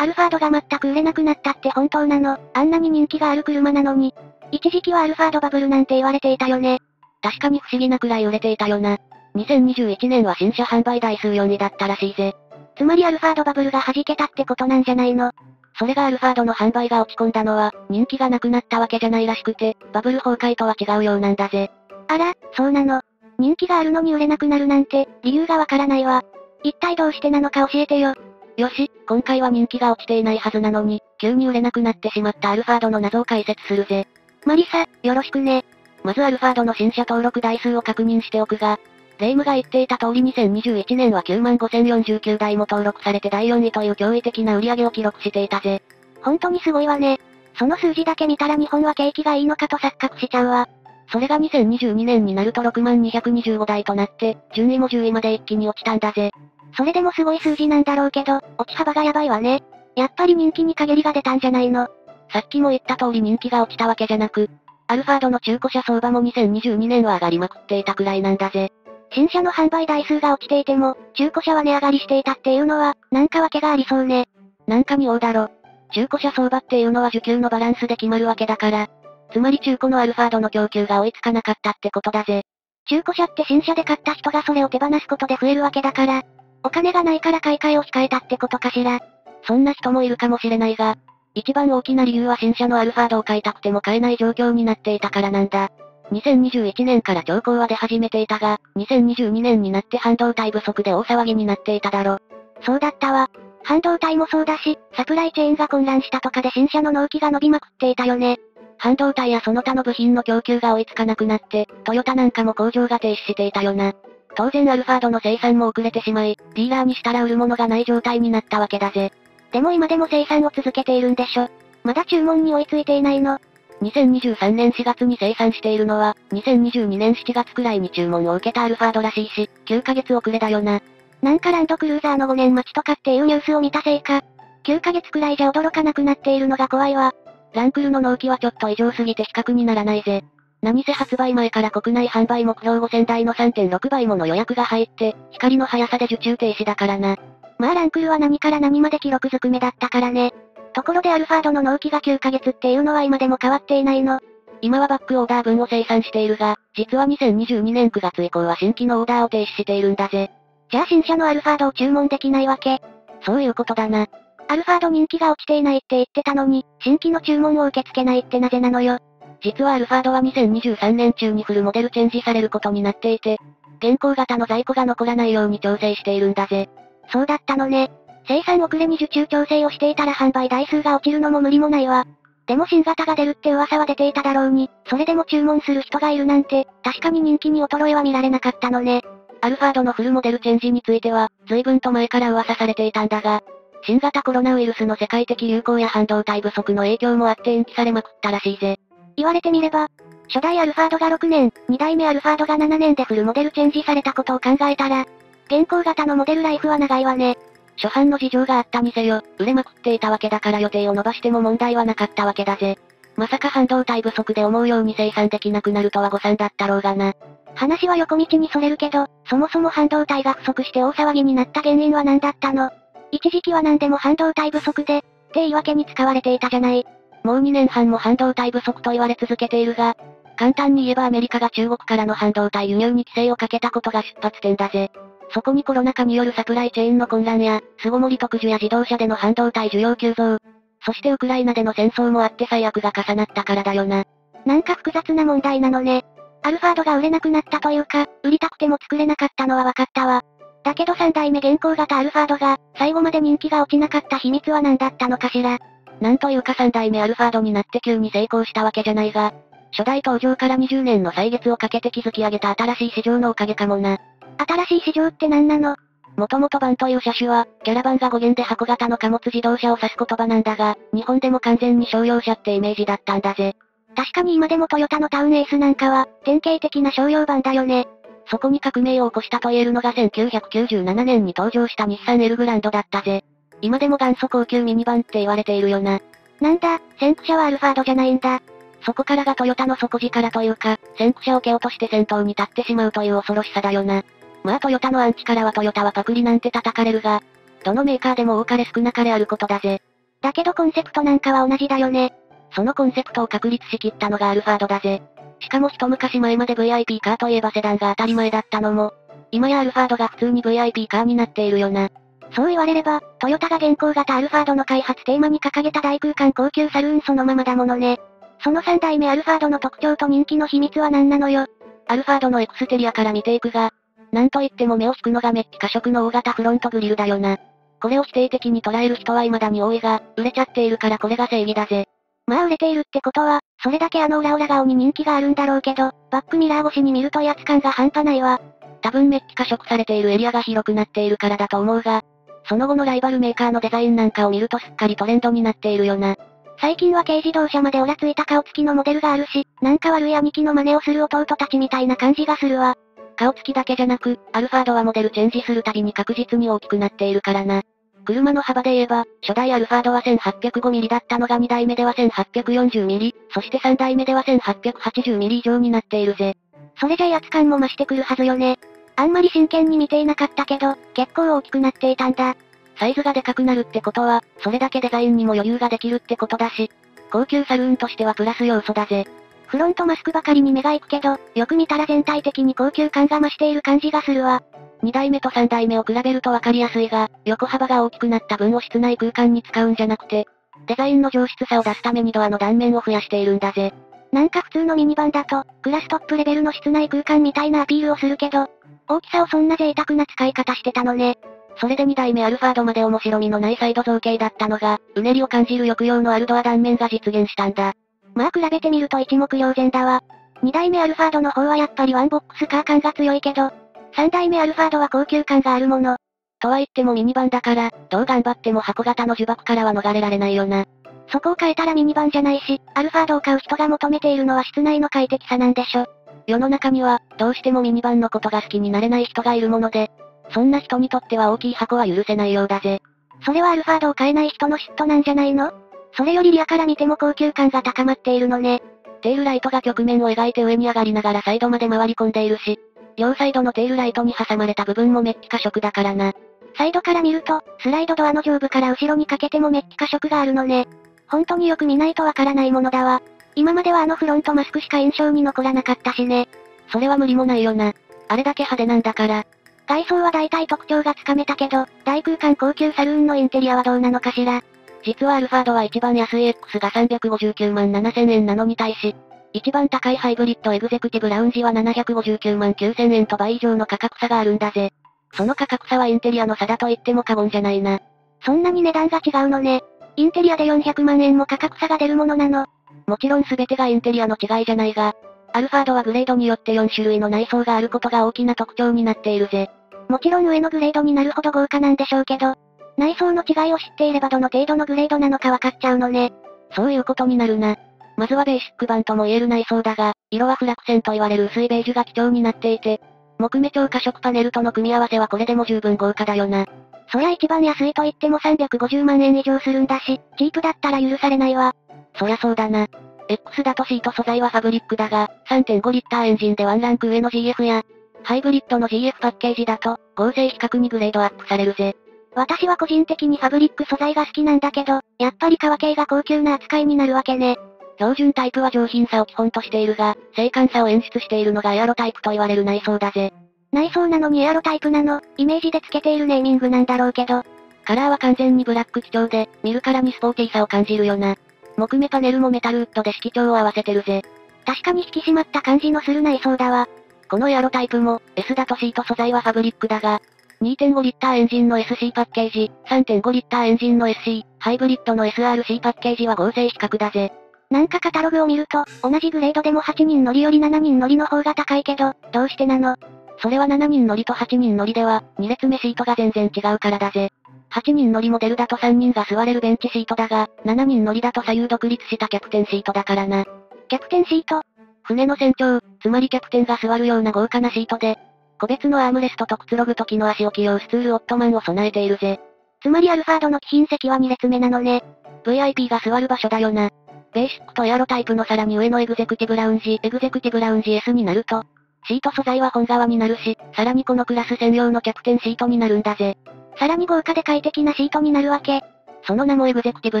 アルファードが全く売れなくなったって本当なのあんなに人気がある車なのに。一時期はアルファードバブルなんて言われていたよね。確かに不思議なくらい売れていたよな。2021年は新車販売台数4位だったらしいぜ。つまりアルファードバブルが弾けたってことなんじゃないのそれがアルファードの販売が落ち込んだのは、人気がなくなったわけじゃないらしくて、バブル崩壊とは違うようなんだぜ。あら、そうなの。人気があるのに売れなくなるなんて、理由がわからないわ。一体どうしてなのか教えてよ。よし、今回は人気が落ちていないはずなのに、急に売れなくなってしまったアルファードの謎を解説するぜ。マリサ、よろしくね。まずアルファードの新車登録台数を確認しておくが、霊夢が言っていた通り2021年は9万5049台も登録されて第4位という驚異的な売り上げを記録していたぜ。本当にすごいわね。その数字だけ見たら日本は景気がいいのかと錯覚しちゃうわ。それが2022年になると6万225台となって、順位も10位まで一気に落ちたんだぜ。それでもすごい数字なんだろうけど、落ち幅がやばいわね。やっぱり人気に陰りが出たんじゃないの。さっきも言った通り人気が落ちたわけじゃなく、アルファードの中古車相場も2022年は上がりまくっていたくらいなんだぜ。新車の販売台数が落ちていても、中古車は値上がりしていたっていうのは、なんか訳がありそうね。なんかに王だろ。中古車相場っていうのは需給のバランスで決まるわけだから。つまり中古のアルファードの供給が追いつかなかったってことだぜ。中古車って新車で買った人がそれを手放すことで増えるわけだから、お金がないから買い替えを控えたってことかしら。そんな人もいるかもしれないが、一番大きな理由は新車のアルファードを買いたくても買えない状況になっていたからなんだ。2021年から兆候は出始めていたが、2022年になって半導体不足で大騒ぎになっていただろ。そうだったわ。半導体もそうだし、サプライチェーンが混乱したとかで新車の納期が伸びまくっていたよね。半導体やその他の部品の供給が追いつかなくなって、トヨタなんかも工場が停止していたよな。当然アルファードの生産も遅れてしまい、ディーラーにしたら売るものがない状態になったわけだぜ。でも今でも生産を続けているんでしょ。まだ注文に追いついていないの。2023年4月に生産しているのは、2022年7月くらいに注文を受けたアルファードらしいし、9ヶ月遅れだよな。なんかランドクルーザーの5年待ちとかっていうニュースを見たせいか、9ヶ月くらいじゃ驚かなくなっているのが怖いわ。ランクルの納期はちょっと異常すぎて比較にならないぜ。何せ発売前から国内販売目標5000台の3.6倍もの予約が入って、光の速さで受注停止だからな。まあランクルは何から何まで記録ずくめだったからね。ところでアルファードの納期が9ヶ月っていうのは今でも変わっていないの。今はバックオーダー分を生産しているが、実は2022年9月以降は新規のオーダーを停止しているんだぜ。じゃあ新車のアルファードを注文できないわけそういうことだな。アルファード人気が落ちていないって言ってたのに、新規の注文を受け付けないってなぜなのよ。実はアルファードは2023年中にフルモデルチェンジされることになっていて、現行型の在庫が残らないように調整しているんだぜ。そうだったのね。生産遅れに受注調整をしていたら販売台数が落ちるのも無理もないわ。でも新型が出るって噂は出ていただろうに、それでも注文する人がいるなんて、確かに人気に衰えは見られなかったのね。アルファードのフルモデルチェンジについては、随分と前から噂されていたんだが、新型コロナウイルスの世界的流行や半導体不足の影響もあって延期されまくったらしいぜ。言われてみれば、初代アルファードが6年、2代目アルファードが7年でフルモデルチェンジされたことを考えたら、現行型のモデルライフは長いわね。初版の事情があったにせよ、売れまくっていたわけだから予定を伸ばしても問題はなかったわけだぜ。まさか半導体不足で思うように生産できなくなるとは誤算だったろうがな。話は横道にそれるけど、そもそも半導体が不足して大騒ぎになった原因は何だったの？一時期は何でも半導体不足で、って言い訳に使われていたじゃない。もう2年半も半導体不足と言われ続けているが、簡単に言えばアメリカが中国からの半導体輸入に規制をかけたことが出発点だぜ。そこにコロナ禍によるサプライチェーンの混乱や、巣ごもり特需や自動車での半導体需要急増。そしてウクライナでの戦争もあって最悪が重なったからだよな。なんか複雑な問題なのね。アルファードが売れなくなったというか、売りたくても作れなかったのは分かったわ。だけど3代目現行型アルファードが、最後まで人気が落ちなかった秘密は何だったのかしら。なんというか3代目アルファードになって急に成功したわけじゃないが、初代登場から20年の歳月をかけて築き上げた新しい市場のおかげかもな。新しい市場って何なの？もともとバンという車種は、キャラバンが語源で箱型の貨物自動車を指す言葉なんだが、日本でも完全に商用車ってイメージだったんだぜ。確かに今でもトヨタのタウンエースなんかは、典型的な商用版だよね。そこに革命を起こしたと言えるのが1997年に登場した日産エルグランドだったぜ。今でも元祖高級ミニバンって言われているよな。なんだ、先駆者はアルファードじゃないんだ。そこからがトヨタの底力というか、先駆者を蹴落として先頭に立ってしまうという恐ろしさだよな。まあトヨタのアンチからはトヨタはパクリなんて叩かれるが、どのメーカーでも多かれ少なかれあることだぜ。だけどコンセプトなんかは同じだよね。そのコンセプトを確立しきったのがアルファードだぜ。しかも一昔前まで VIP カーといえばセダンが当たり前だったのも、今やアルファードが普通に VIP カーになっているよな。そう言われれば、トヨタが現行型アルファードの開発テーマに掲げた大空間高級サルーンそのままだものね。その3代目アルファードの特徴と人気の秘密は何なのよ。アルファードのエクステリアから見ていくが、なんといっても目を引くのがメッキ過色の大型フロントグリルだよな。これを否定的に捉える人は未だに多いが、売れちゃっているからこれが正義だぜ。まあ売れているってことは、それだけあの裏裏顔に人気があるんだろうけど、バックミラー越しに見ると威圧感が半端ないわ。多分メッキ化色されているエリアが広くなっているからだと思うが、その後のライバルメーカーのデザインなんかを見るとすっかりトレンドになっているよな。最近は軽自動車までオラついた顔つきのモデルがあるし、なんか悪い兄貴の真似をする弟たちみたいな感じがするわ。顔つきだけじゃなく、アルファードはモデルチェンジするたびに確実に大きくなっているからな。車の幅で言えば、初代アルファードは 1805mm だったのが2代目では 1840mm、そして3代目では 1880mm 以上になっているぜ。それじゃ威圧感も増してくるはずよね。あんまり真剣に見ていなかったけど、結構大きくなっていたんだ。サイズがでかくなるってことは、それだけデザインにも余裕ができるってことだし、高級サルーンとしてはプラス要素だぜ。フロントマスクばかりに目が行くけど、よく見たら全体的に高級感が増している感じがするわ。2代目と3代目を比べるとわかりやすいが、横幅が大きくなった分を室内空間に使うんじゃなくて、デザインの上質さを出すためにドアの断面を増やしているんだぜ。なんか普通のミニバンだと、クラストップレベルの室内空間みたいなアピールをするけど、大きさをそんな贅沢な使い方してたのね。それで2代目アルファードまで面白みのないサイド造形だったのが、うねりを感じる抑揚のあるドア断面が実現したんだ。まあ比べてみると一目瞭然だわ。2代目アルファードの方はやっぱりワンボックスカー感が強いけど、3代目アルファードは高級感があるもの。とは言ってもミニバンだから、どう頑張っても箱型の呪縛からは逃れられないよな。そこを変えたらミニバンじゃないし、アルファードを買う人が求めているのは室内の快適さなんでしょ。世の中には、どうしてもミニバンのことが好きになれない人がいるもので、そんな人にとっては大きい箱は許せないようだぜ。それはアルファードを買えない人の嫉妬なんじゃないの？それよりリアから見ても高級感が高まっているのね。テールライトが曲面を描いて上に上がりながらサイドまで回り込んでいるし、両サイドのテールライトに挟まれた部分もメッキ化色だからな。サイドから見ると、スライドドアの上部から後ろにかけてもメッキ化色があるのね。本当によく見ないとわからないものだわ。今まではあのフロントマスクしか印象に残らなかったしね。それは無理もないよな。あれだけ派手なんだから。外装は大体特徴がつかめたけど、大空間高級サルーンのインテリアはどうなのかしら。実はアルファードは一番安い X が359万7000円なのに対し、一番高いハイブリッドエグゼクティブラウンジは759万9000円と倍以上の価格差があるんだぜ。その価格差はインテリアの差だと言っても過言じゃないな。そんなに値段が違うのね。インテリアで400万円も価格差が出るものなの。もちろん全てがインテリアの違いじゃないが、アルファードはグレードによって4種類の内装があることが大きな特徴になっているぜ。もちろん上のグレードになるほど豪華なんでしょうけど、内装の違いを知っていればどの程度のグレードなのか分かっちゃうのね。そういうことになるな。まずはベーシック版とも言える内装だが、色はフラクセンと言われる薄いベージュが基調になっていて、木目超過色パネルとの組み合わせはこれでも十分豪華だよな。そりゃ一番安いと言っても350万円以上するんだし、チープだったら許されないわ。そりゃそうだな。X だとシート素材はファブリックだが、3.5リッターエンジンでワンランク上の GF や、ハイブリッドの GF パッケージだと、合成比較にグレードアップされるぜ。私は個人的にファブリック素材が好きなんだけど、やっぱり革系が高級な扱いになるわけね。標準タイプは上品さを基本としているが、静観さを演出しているのがエアロタイプと言われる内装だぜ。内装なのにエアロタイプなの、イメージでつけているネーミングなんだろうけど。カラーは完全にブラック基調で、見るからにスポーティーさを感じるよな。木目パネルもメタルウッドで色調を合わせてるぜ。確かに引き締まった感じのする内装だわ。このエアロタイプも、S だとシート素材はファブリックだが、2.5リッターエンジンの SC パッケージ、3.5リッターエンジンの SC、ハイブリッドの SRC パッケージは合成比較だぜ。なんかカタログを見ると、同じグレードでも8人乗りより7人乗りの方が高いけど、どうしてなの？それは7人乗りと8人乗りでは、2列目シートが全然違うからだぜ。8人乗りモデルだと3人が座れるベンチシートだが、7人乗りだと左右独立したキャプテンシートだからな。キャプテンシート？船の船長、つまりキャプテンが座るような豪華なシートで、個別のアームレストとくつろぐ時の足置き用スツールオットマンを備えているぜ。つまりアルファードの貴賓席は2列目なのね。VIP が座る場所だよな。ベーシックとエアロタイプのさらに上のエグゼクティブラウンジ、エグゼクティブラウンジ S になると、シート素材は本側になるし、さらにこのクラス専用のキャプテンシートになるんだぜ。さらに豪華で快適なシートになるわけ。その名もエグゼクティブ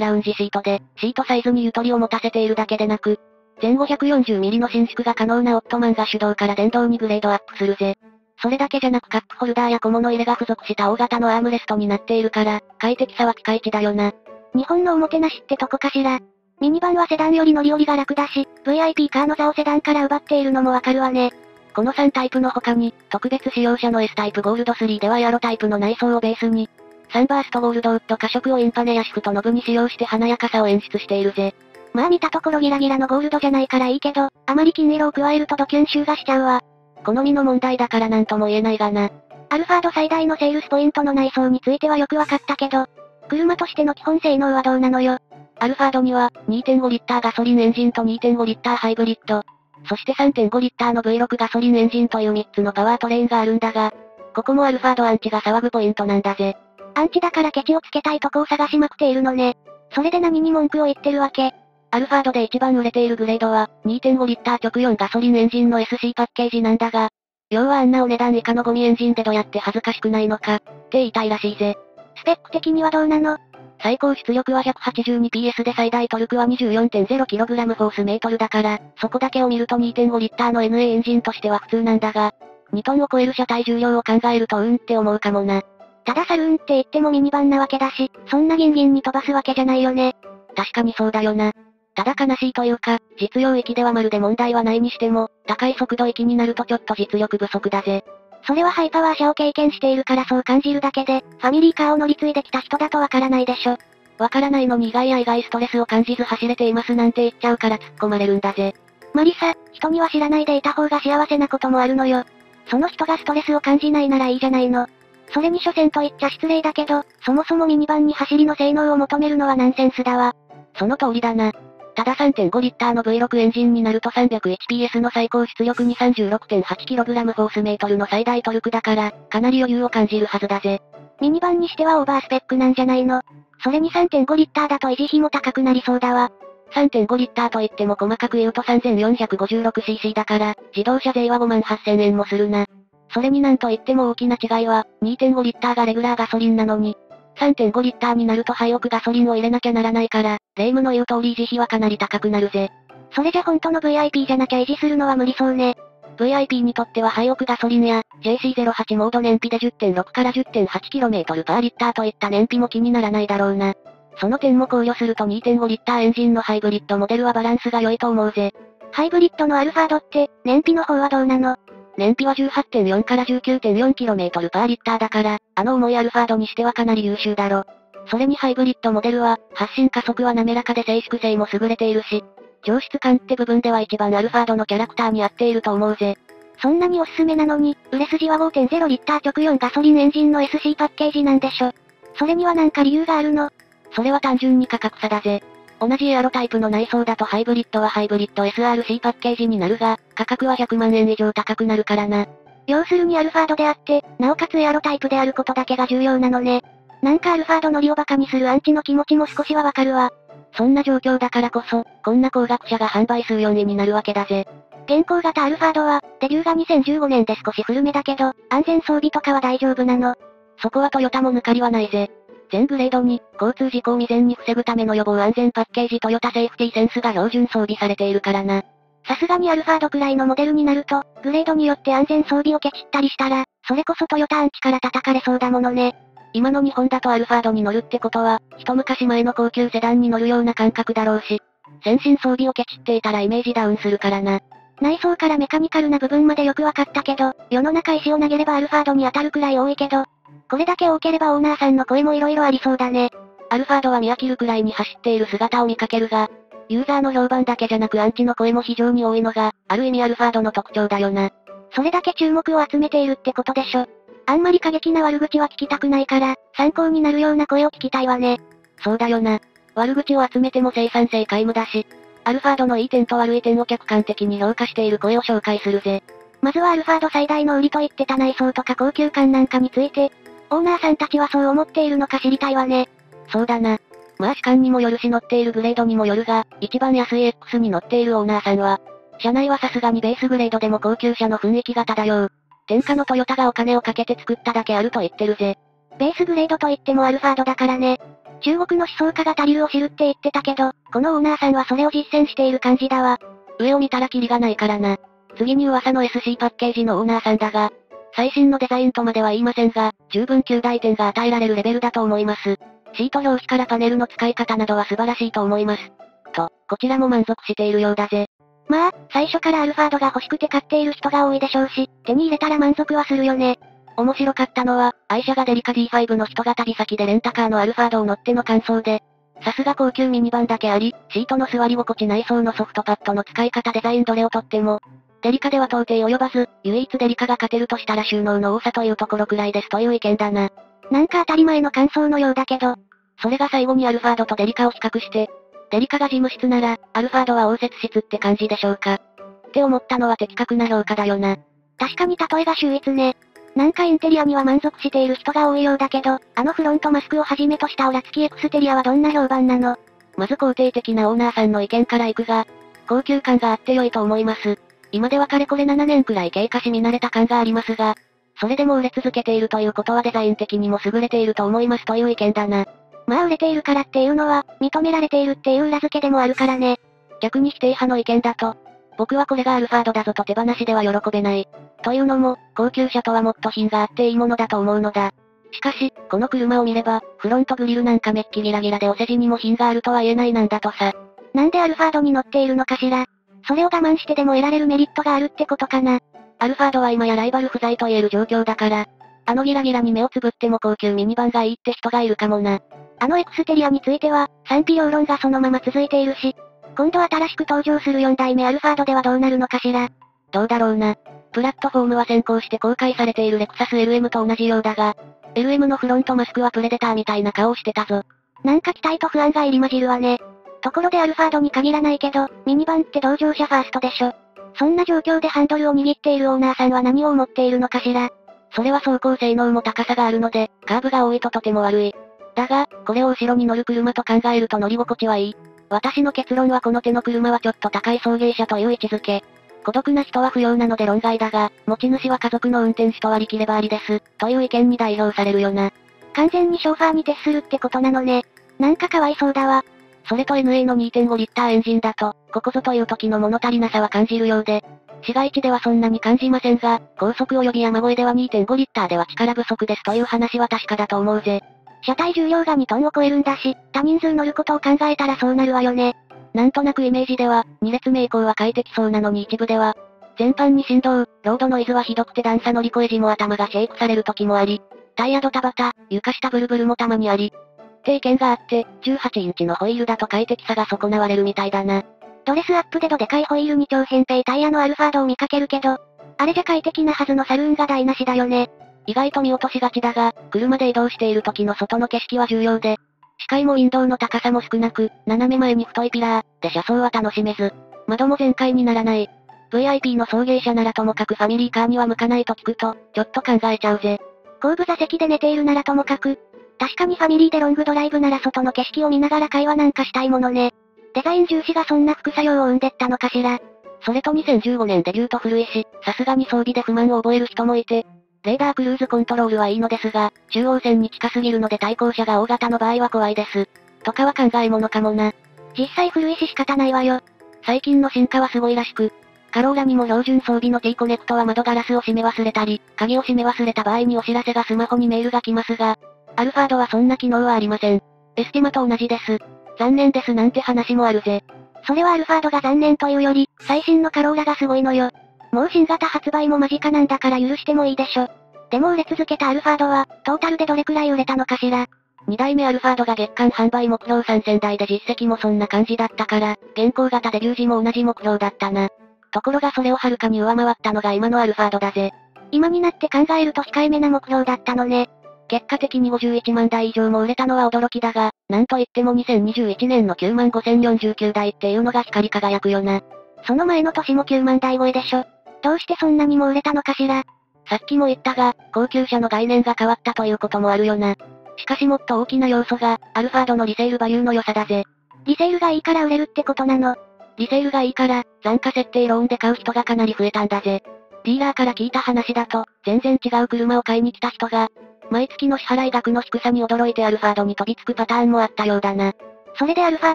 ラウンジシートで、シートサイズにゆとりを持たせているだけでなく、全 540mm の伸縮が可能なオットマンが手動から電動にグレードアップするぜ。それだけじゃなくカップホルダーや小物入れが付属した大型のアームレストになっているから、快適さはピカイチだよな。日本のおもてなしってとこかしら。ミニバンはセダンより乗り降りが楽だし、VIP カーの座をセダンから奪っているのもわかるわね。この3タイプの他に、特別仕様車の S タイプゴールド3ではエアロタイプの内装をベースに、サンバーストゴールドウッド加色をインパネやシフトノブに使用して華やかさを演出しているぜ。まあ見たところギラギラのゴールドじゃないからいいけど、あまり金色を加えるとドキュン臭がしちゃうわ。好みの問題だからなんとも言えないがな。アルファード最大のセールスポイントの内装についてはよくわかったけど、車としての基本性能はどうなのよ。アルファードには、2.5リッターガソリンエンジンと2.5リッターハイブリッド、そして3.5リッターの V6 ガソリンエンジンという3つのパワートレーンがあるんだが、ここもアルファードアンチが騒ぐポイントなんだぜ。アンチだからケチをつけたいとこを探しまくっているのね。それで何に文句を言ってるわけ？アルファードで一番売れているグレードは、2.5リッター直4ガソリンエンジンの SC パッケージなんだが、要はあんなお値段以下のゴミエンジンでどうやって恥ずかしくないのか、って言いたいらしいぜ。スペック的にはどうなの？最高出力は 182PS で最大トルクは 24.0kg フォースメートルだから、そこだけを見ると2.5リッターの NA エンジンとしては普通なんだが、2トンを超える車体重量を考えるとうんって思うかもな。ただサルーンって言ってもミニバンなわけだし、そんなギンギンに飛ばすわけじゃないよね。確かにそうだよな。ただ悲しいというか、実用域ではまるで問題はないにしても、高い速度域になるとちょっと実力不足だぜ。それはハイパワー車を経験しているからそう感じるだけで、ファミリーカーを乗り継いできた人だとわからないでしょ。わからないのに意外や意外ストレスを感じず走れていますなんて言っちゃうから突っ込まれるんだぜ。マリサ、人には知らないでいた方が幸せなこともあるのよ。その人がストレスを感じないならいいじゃないの。それに所詮と言っちゃ失礼だけど、そもそもミニバンに走りの性能を求めるのはナンセンスだわ。その通りだな。ただ3.5リッターの V6 エンジンになると 300hps の最高出力に 36.8kg フォースメートルの最大トルクだから、かなり余裕を感じるはずだぜ。ミニバンにしてはオーバースペックなんじゃないの？それに3.5リッターだと維持費も高くなりそうだわ。3.5リッターといっても細かく言うと 3456cc だから、自動車税は5万8000円もするな。それになんといっても大きな違いは、2.5リッターがレギュラーガソリンなのに、3.5リッターになると廃屋ガソリンを入れなきゃならないから、レイムの言う通り維持費はかなり高くなるぜ。それじゃ本当の VIP じゃなきゃ維持するのは無理そうね。VIP にとっては廃屋ガソリンや、JC08 モード燃費で10.6から 10.8km パーリッターといった燃費も気にならないだろうな。その点も考慮すると2.5リッターエンジンのハイブリッドモデルはバランスが良いと思うぜ。ハイブリッドのアルファードって、燃費の方はどうなの？燃費は18.4から 19.4km パーリッターだから、あの重いアルファードにしてはかなり優秀だろ。それにハイブリッドモデルは、発進加速は滑らかで静粛性も優れているし、上質感って部分では一番アルファードのキャラクターに合っていると思うぜ。そんなにおすすめなのに、売れ筋は5.0リッター直4ガソリンエンジンの SC パッケージなんでしょ。それにはなんか理由があるのそれは単純に価格差だぜ。同じエアロタイプの内装だとハイブリッドはハイブリッド SRC パッケージになるが、価格は100万円以上高くなるからな。要するにアルファードであって、なおかつエアロタイプであることだけが重要なのね。なんかアルファード乗りをバカにするアンチの気持ちも少しはわかるわ。そんな状況だからこそ、こんな高額車が販売数4位になるわけだぜ。現行型アルファードは、デビューが2015年で少し古めだけど、安全装備とかは大丈夫なの。そこはトヨタも抜かりはないぜ。全グレードに、交通事故を未然に防ぐための予防安全パッケージトヨタセーフティセンスが標準装備されているからな。さすがにアルファードくらいのモデルになると、グレードによって安全装備をケチったりしたら、それこそトヨタアンチから叩かれそうだものね。今の日本だとアルファードに乗るってことは、一昔前の高級セダンに乗るような感覚だろうし、先進装備をケチっていたらイメージダウンするからな。内装からメカニカルな部分までよくわかったけど、世の中石を投げればアルファードに当たるくらい多いけど、これだけ多ければオーナーさんの声も色々ありそうだね。アルファードは見飽きるくらいに走っている姿を見かけるが、ユーザーの評判だけじゃなくアンチの声も非常に多いのが、ある意味アルファードの特徴だよな。それだけ注目を集めているってことでしょ。あんまり過激な悪口は聞きたくないから、参考になるような声を聞きたいわね。そうだよな。悪口を集めても生産性皆無だし、アルファードのいい点と悪い点を客観的に評価している声を紹介するぜ。まずはアルファード最大の売りと言ってた内装とか高級感なんかについて、オーナーさんたちはそう思っているのか知りたいわね。そうだな。まあ士官にもよるし乗っているグレードにもよるが、一番安い X に乗っているオーナーさんは、車内はさすがにベースグレードでも高級車の雰囲気が漂う。天下のトヨタがお金をかけて作っただけあると言ってるぜ。ベースグレードと言ってもアルファードだからね。中国の思想家が足りるを知るって言ってたけど、このオーナーさんはそれを実践している感じだわ。上を見たらキリがないからな。次に噂の SC パッケージのオーナーさんだが、最新のデザインとまでは言いませんが、十分9大点が与えられるレベルだと思います。シート表紙からパネルの使い方などは素晴らしいと思います。と、こちらも満足しているようだぜ。まあ、最初からアルファードが欲しくて買っている人が多いでしょうし、手に入れたら満足はするよね。面白かったのは、愛車がデリカ D5 の人が旅先でレンタカーのアルファードを乗っての感想で、さすが高級ミニバンだけあり、シートの座り心地内装のソフトパッドの使い方デザインどれをとっても、デリカでは到底及ばず、唯一デリカが勝てるとしたら収納の多さというところくらいですという意見だな。なんか当たり前の感想のようだけど、それが最後にアルファードとデリカを比較して、デリカが事務室なら、アルファードは応接室って感じでしょうか。って思ったのは的確な評価だよな。確かに例えが秀逸ね。なんかインテリアには満足している人が多いようだけど、あのフロントマスクをはじめとしたオラ付きエクステリアはどんな評判なの？まず肯定的なオーナーさんの意見から行くが、高級感があって良いと思います。今ではかれこれ7年くらい経過し見慣れた感がありますが、それでも売れ続けているということはデザイン的にも優れていると思いますという意見だな。まあ売れているからっていうのは、認められているっていう裏付けでもあるからね。逆に否定派の意見だと、僕はこれがアルファードだぞと手放しでは喜べない。というのも、高級車とはもっと品があっていいものだと思うのだ。しかし、この車を見れば、フロントグリルなんかメッキギラギラでお世辞にも品があるとは言えないなんだとさ。なんでアルファードに乗っているのかしら？それを我慢してでも得られるメリットがあるってことかな。アルファードは今やライバル不在と言える状況だから、あのギラギラに目をつぶっても高級ミニバンがいいって人がいるかもな。あのエクステリアについては、賛否両論がそのまま続いているし、今度新しく登場する4代目アルファードではどうなるのかしら。どうだろうな。プラットフォームは先行して公開されているレクサス LM と同じようだが、LM のフロントマスクはプレデターみたいな顔をしてたぞ。なんか期待と不安が入り混じるわね。ところでアルファードに限らないけど、ミニバンって同乗者ファーストでしょ。そんな状況でハンドルを握っているオーナーさんは何を思っているのかしら。それは走行性能も高さがあるので、カーブが多いととても悪い。だが、これを後ろに乗る車と考えると乗り心地はいい。私の結論はこの手の車はちょっと高い送迎車という位置づけ。孤独な人は不要なので論外だが、持ち主は家族の運転手と割り切ればありです、という意見に代表されるよな。完全にショーファーに徹するってことなのね。なんかかわいそうだわ。それと NA の2.5リッターエンジンだと、ここぞという時の物足りなさは感じるようで、市街地ではそんなに感じませんが、高速及び山越えでは2.5リッターでは力不足ですという話は確かだと思うぜ。車体重量が2トンを超えるんだし、多人数乗ることを考えたらそうなるわよね。なんとなくイメージでは、2列目以降は快適そうなのに一部では、全般に振動、ロードノイズはひどくて段差乗り越え時も頭がシェイクされる時もあり、タイヤドタバタ、床下ブルブルもたまにあり、って意見があって、18インチのホイールだと快適さが損なわれるみたいだな。ドレスアップでどでかいホイールに超扁平タイヤのアルファードを見かけるけど、あれじゃ快適なはずのサルーンが台無しだよね。意外と見落としがちだが、車で移動している時の外の景色は重要で、視界もウィンドウの高さも少なく、斜め前に太いピラー、で車窓は楽しめず、窓も全開にならない。VIP の送迎車ならともかくファミリーカーには向かないと聞くと、ちょっと考えちゃうぜ。後部座席で寝ているならともかく、確かにファミリーでロングドライブなら外の景色を見ながら会話なんかしたいものね。デザイン重視がそんな副作用を生んでったのかしら。それと2015年デビューと古いし、さすがに装備で不満を覚える人もいて、レーダークルーズコントロールはいいのですが、中央線に近すぎるので対向車が大型の場合は怖いです。とかは考えものかもな。実際古いし仕方ないわよ。最近の進化はすごいらしく、カローラにも標準装備の T コネクトは窓ガラスを閉め忘れたり、鍵を閉め忘れた場合にお知らせがスマホにメールが来ますが、アルファードはそんな機能はありません。エスティマと同じです。残念ですなんて話もあるぜ。それはアルファードが残念というより、最新のカローラがすごいのよ。もう新型発売も間近なんだから許してもいいでしょ。でも売れ続けたアルファードは、トータルでどれくらい売れたのかしら。2代目アルファードが月間販売目標3000台で実績もそんな感じだったから、現行型デビュー時も同じ目標だったな。ところがそれをはるかに上回ったのが今のアルファードだぜ。今になって考えると控えめな目標だったのね。結果的に51万台以上も売れたのは驚きだが、なんといっても2021年の9万5049台っていうのが光り輝くよな。その前の年も9万台超えでしょ。どうしてそんなにも売れたのかしら。さっきも言ったが、高級車の概念が変わったということもあるよな。しかしもっと大きな要素が、アルファードのリセールバリューの良さだぜ。リセールがいいから売れるってことなの。リセールがいいから、残価設定ローンで買う人がかなり増えたんだぜ。ディーラーから聞いた話だと、全然違う車を買いに来た人が、毎月の支払い額の低さに驚いてアルファードに飛びつくパターンもあったようだな。それでアルファー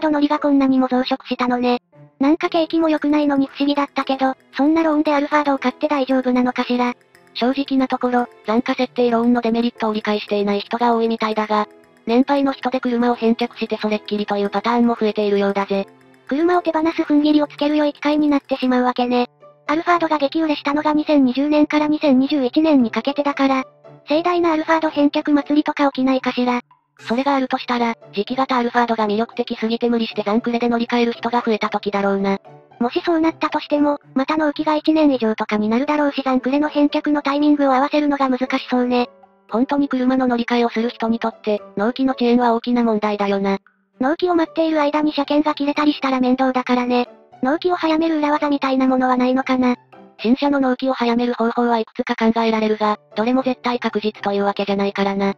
ドの利がこんなにも増殖したのね。なんか景気も良くないのに不思議だったけど、そんなローンでアルファードを買って大丈夫なのかしら。正直なところ、残価設定ローンのデメリットを理解していない人が多いみたいだが、年配の人で車を返却してそれっきりというパターンも増えているようだぜ。車を手放す踏ん切りをつける良い機会になってしまうわけね。アルファードが激売れしたのが2020年から2021年にかけてだから、盛大なアルファード返却祭りとか起きないかしら。それがあるとしたら、時期型アルファードが魅力的すぎて無理して残クレで乗り換える人が増えた時だろうな。もしそうなったとしても、また納期が1年以上とかになるだろうし残クレの返却のタイミングを合わせるのが難しそうね。本当に車の乗り換えをする人にとって、納期の遅延は大きな問題だよな。納期を待っている間に車検が切れたりしたら面倒だからね。納期を早める裏技みたいなものはないのかな。新車の納期を早める方法はいくつか考えられるが、どれも絶対確実というわけじゃないからな。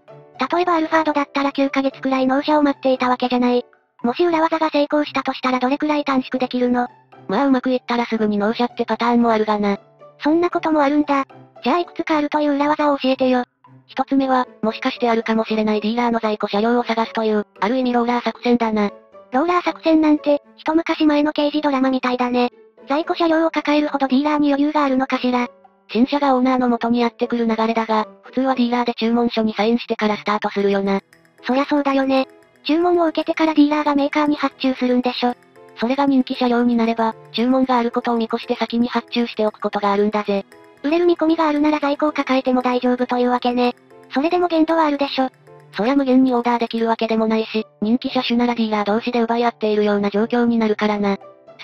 例えばアルファードだったら9ヶ月くらい納車を待っていたわけじゃない。もし裏技が成功したとしたらどれくらい短縮できるの？まあうまくいったらすぐに納車ってパターンもあるがな。そんなこともあるんだ。じゃあいくつかあるという裏技を教えてよ。一つ目は、もしかしてあるかもしれないディーラーの在庫車両を探すという、ある意味ローラー作戦だな。ローラー作戦なんて、一昔前の刑事ドラマみたいだね。在庫車両を抱えるほどディーラーに余裕があるのかしら。新車がオーナーの元にやってくる流れだが、普通はディーラーで注文書にサインしてからスタートするよな。そりゃそうだよね。注文を受けてからディーラーがメーカーに発注するんでしょ。それが人気車両になれば、注文があることを見越して先に発注しておくことがあるんだぜ。売れる見込みがあるなら在庫を抱えても大丈夫というわけね。それでも限度はあるでしょ。そりゃ無限にオーダーできるわけでもないし、人気車種ならディーラー同士で奪い合っているような状況になるからな。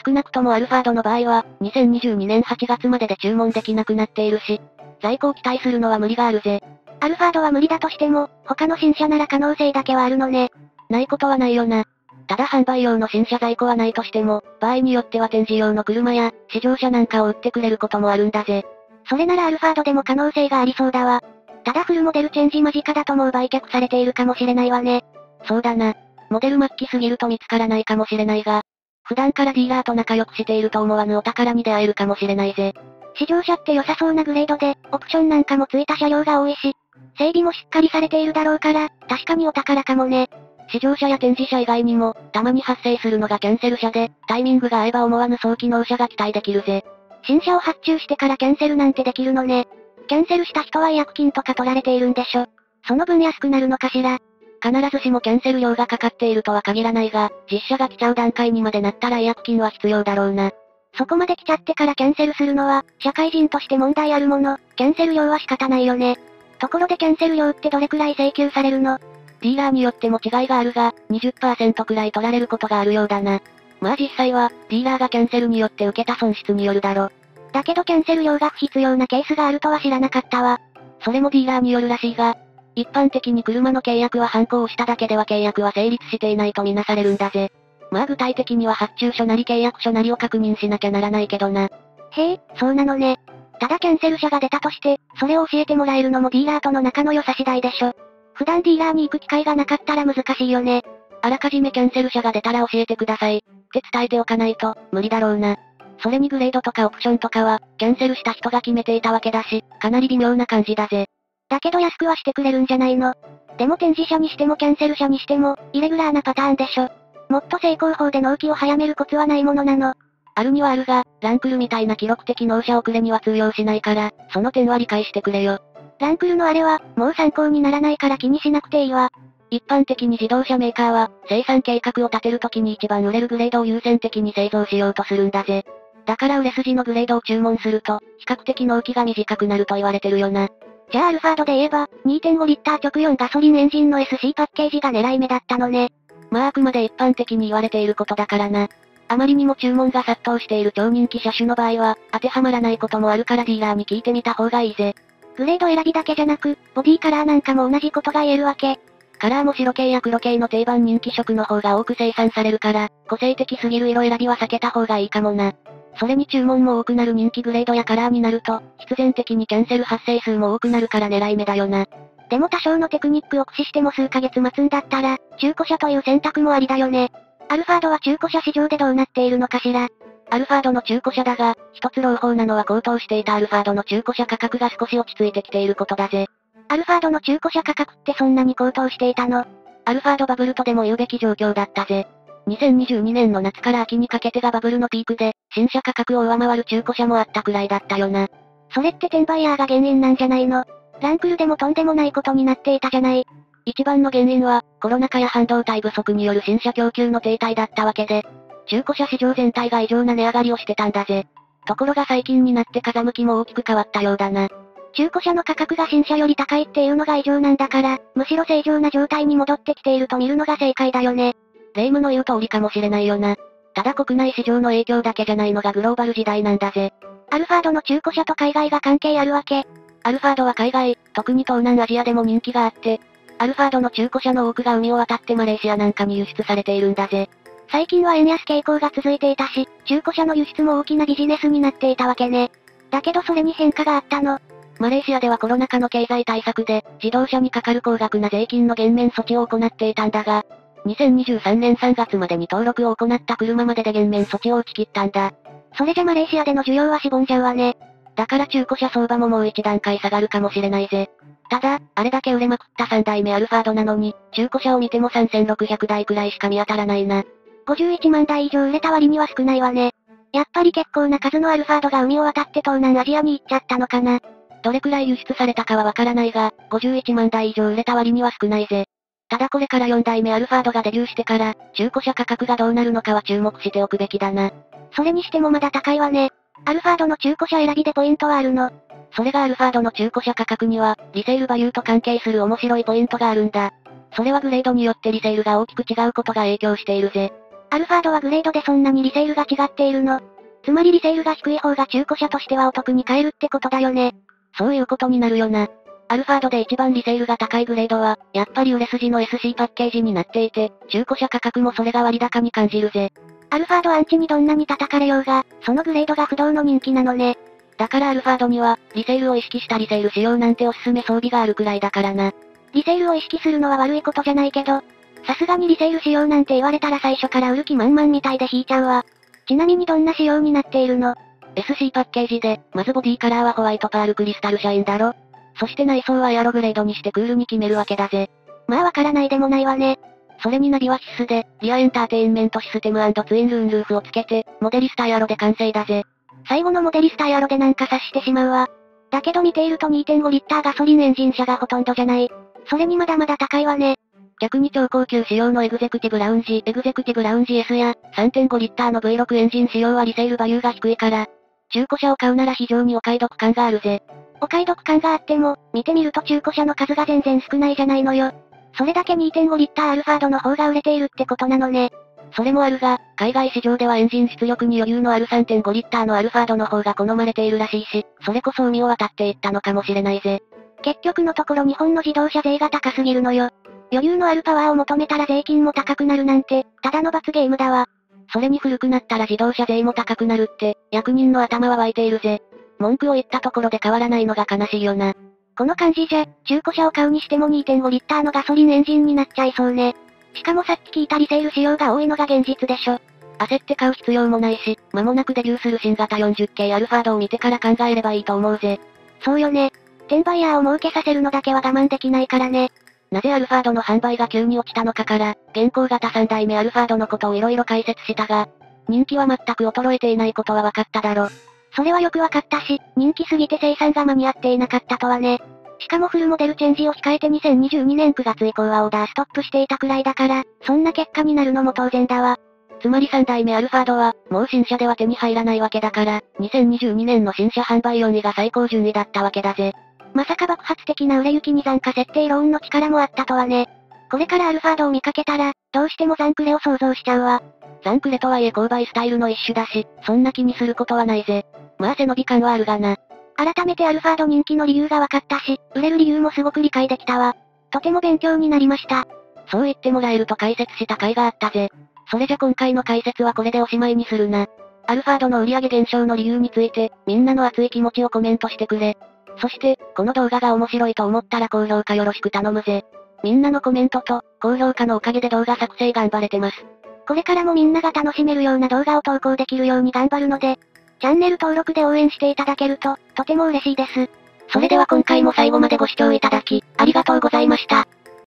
少なくともアルファードの場合は、2022年8月までで注文できなくなっているし、在庫を期待するのは無理があるぜ。アルファードは無理だとしても、他の新車なら可能性だけはあるのね。ないことはないよな。ただ販売用の新車在庫はないとしても、場合によっては展示用の車や、試乗車なんかを売ってくれることもあるんだぜ。それならアルファードでも可能性がありそうだわ。ただフルモデルチェンジ間近だともう売却されているかもしれないわね。そうだな。モデル末期すぎると見つからないかもしれないが、普段からディーラーと仲良くしていると思わぬお宝に出会えるかもしれないぜ。試乗車って良さそうなグレードで、オプションなんかもついた車両が多いし、整備もしっかりされているだろうから、確かにお宝かもね。試乗車や展示車以外にも、たまに発生するのがキャンセル車で、タイミングが合えば思わぬ早期納車が期待できるぜ。新車を発注してからキャンセルなんてできるのね。キャンセルした人は違約金とか取られているんでしょ。その分安くなるのかしら。必ずしもキャンセル料がかかっているとは限らないが、実車が来ちゃう段階にまでなったら違約金は必要だろうな。そこまで来ちゃってからキャンセルするのは、社会人として問題あるもの、キャンセル料は仕方ないよね。ところでキャンセル料ってどれくらい請求されるの？ディーラーによっても違いがあるが、20%くらい取られることがあるようだな。まあ実際は、ディーラーがキャンセルによって受けた損失によるだろ。だけどキャンセル料が不必要なケースがあるとは知らなかったわ。それもディーラーによるらしいが、一般的に車の契約は犯行をしただけでは契約は成立していないとみなされるんだぜ。まあ具体的には発注書なり契約書なりを確認しなきゃならないけどな。へえ、そうなのね。ただキャンセル者が出たとして、それを教えてもらえるのもディーラーとの仲の良さ次第でしょ。普段ディーラーに行く機会がなかったら難しいよね。あらかじめキャンセル者が出たら教えてください。って伝えておかないと、無理だろうな。それにグレードとかオプションとかは、キャンセルした人が決めていたわけだし、かなり微妙な感じだぜ。だけど安くはしてくれるんじゃないの。でも展示車にしてもキャンセル車にしても、イレギュラーなパターンでしょ。もっと成功法で納期を早めるコツはないものなの。あるにはあるが、ランクルみたいな記録的納車遅れには通用しないから、その点は理解してくれよ。ランクルのあれは、もう参考にならないから気にしなくていいわ。一般的に自動車メーカーは、生産計画を立てるときに一番売れるグレードを優先的に製造しようとするんだぜ。だから売れ筋のグレードを注文すると、比較的納期が短くなると言われてるよな。じゃあアルファードで言えば、2.5リッター直4ガソリンエンジンの SC パッケージが狙い目だったのね。まああくまで一般的に言われていることだからな。あまりにも注文が殺到している超人気車種の場合は、当てはまらないこともあるからディーラーに聞いてみた方がいいぜ。グレード選びだけじゃなく、ボディカラーなんかも同じことが言えるわけ。カラーも白系や黒系の定番人気色の方が多く生産されるから、個性的すぎる色選びは避けた方がいいかもな。それに注文も多くなる人気グレードやカラーになると、必然的にキャンセル発生数も多くなるから狙い目だよな。でも多少のテクニックを駆使しても数ヶ月待つんだったら、中古車という選択もありだよね。アルファードは中古車市場でどうなっているのかしら。アルファードの中古車だが、一つ朗報なのは高騰していたアルファードの中古車価格が少し落ち着いてきていることだぜ。アルファードの中古車価格ってそんなに高騰していたの？アルファードバブルとでも言うべき状況だったぜ。2022年の夏から秋にかけてがバブルのピークで、新車価格を上回る中古車もあったくらいだったよな。それって転売ヤーが原因なんじゃないの？ランクルでもとんでもないことになっていたじゃない。一番の原因は、コロナ禍や半導体不足による新車供給の停滞だったわけで、中古車市場全体が異常な値上がりをしてたんだぜ。ところが最近になって風向きも大きく変わったようだな。中古車の価格が新車より高いっていうのが異常なんだから、むしろ正常な状態に戻ってきていると見るのが正解だよね。霊夢の言う通りかもしれないよな。ただ国内市場の影響だけじゃないのがグローバル時代なんだぜ。アルファードの中古車と海外が関係あるわけ。アルファードは海外、特に東南アジアでも人気があって、アルファードの中古車の多くが海を渡ってマレーシアなんかに輸出されているんだぜ。最近は円安傾向が続いていたし、中古車の輸出も大きなビジネスになっていたわけね。だけどそれに変化があったの。マレーシアではコロナ禍の経済対策で、自動車にかかる高額な税金の減免措置を行っていたんだが、2023年3月までに登録を行った車までで減免措置を打ち切ったんだ。それじゃマレーシアでの需要はしぼんじゃうわね。だから中古車相場ももう一段階下がるかもしれないぜ。ただ、あれだけ売れまくった3代目アルファードなのに、中古車を見ても3600台くらいしか見当たらないな。51万台以上売れた割には少ないわね。やっぱり結構な数のアルファードが海を渡って東南アジアに行っちゃったのかな。どれくらい輸出されたかはわからないが、51万台以上売れた割には少ないぜ。ただこれから4代目アルファードがデビューしてから、中古車価格がどうなるのかは注目しておくべきだな。それにしてもまだ高いわね。アルファードの中古車選びでポイントはあるの。それがアルファードの中古車価格には、リセールバリューと関係する面白いポイントがあるんだ。それはグレードによってリセールが大きく違うことが影響しているぜ。アルファードはグレードでそんなにリセールが違っているの。つまりリセールが低い方が中古車としてはお得に買えるってことだよね。そういうことになるよな。アルファードで一番リセールが高いグレードは、やっぱり売れ筋の SC パッケージになっていて、中古車価格もそれが割高に感じるぜ。アルファードアンチにどんなに叩かれようが、そのグレードが不動の人気なのね。だからアルファードには、リセールを意識したリセール仕様なんておすすめ装備があるくらいだからな。リセールを意識するのは悪いことじゃないけど、さすがにリセール仕様なんて言われたら最初から売る気満々みたいで引いちゃうわ。ちなみにどんな仕様になっているの ?SC パッケージで、まずボディカラーはホワイトパールクリスタルシャインだろそして内装はエアログレードにしてクールに決めるわけだぜ。まあわからないでもないわね。それにナビは必須で、リアエンターテインメントシステムツインルーンルーフをつけて、モデリスタエアロで完成だぜ。最後のモデリスタエアロでなんか察してしまうわ。だけど見ていると2.5リッターガソリンエンジン車がほとんどじゃない。それにまだまだ高いわね。逆に超高級仕様のエグゼクティブラウンジ、エグゼクティブラウンジ S や、3.5リッターの V6 エンジン仕様はリセールバリューが低いから、中古車を買うなら非常にお買い得感があるぜ。お買い得感があっても、見てみると中古車の数が全然少ないじゃないのよ。それだけ2.5リッターアルファードの方が売れているってことなのね。それもあるが、海外市場ではエンジン出力に余裕のある3.5リッターのアルファードの方が好まれているらしいし、それこそ海を渡っていったのかもしれないぜ。結局のところ日本の自動車税が高すぎるのよ。余裕のあるパワーを求めたら税金も高くなるなんて、ただの罰ゲームだわ。それに古くなったら自動車税も高くなるって、役人の頭は湧いているぜ。文句を言ったところで変わらないのが悲しいよな。この感じじゃ、中古車を買うにしても2.5リッターのガソリンエンジンになっちゃいそうね。しかもさっき聞いたリセール仕様が多いのが現実でしょ。焦って買う必要もないし、間もなくデビューする新型40系アルファードを見てから考えればいいと思うぜ。そうよね。転売ヤーを儲けさせるのだけは我慢できないからね。なぜアルファードの販売が急に落ちたのかから、現行型3代目アルファードのことを色々解説したが、人気は全く衰えていないことは分かっただろ。それはよくわかったし、人気すぎて生産が間に合っていなかったとはね。しかもフルモデルチェンジを控えて2022年9月以降はオーダーストップしていたくらいだから、そんな結果になるのも当然だわ。つまり3代目アルファードは、もう新車では手に入らないわけだから、2022年の新車販売4位が最高順位だったわけだぜ。まさか爆発的な売れ行きに残価設定ローンの力もあったとはね。これからアルファードを見かけたら、どうしても残クレを想像しちゃうわ。残クレとはいえ購買スタイルの一種だし、そんな気にすることはないぜ。まあ背伸び感はあるがな。改めてアルファード人気の理由が分かったし、売れる理由もすごく理解できたわ。とても勉強になりました。そう言ってもらえると解説した甲斐があったぜ。それじゃ今回の解説はこれでおしまいにするな。アルファードの売上減少の理由について、みんなの熱い気持ちをコメントしてくれ。そして、この動画が面白いと思ったら高評価よろしく頼むぜ。みんなのコメントと、高評価のおかげで動画作成頑張れてます。これからもみんなが楽しめるような動画を投稿できるように頑張るので、チャンネル登録で応援していただけると、とても嬉しいです。それでは今回も最後までご視聴いただき、ありがとうございました。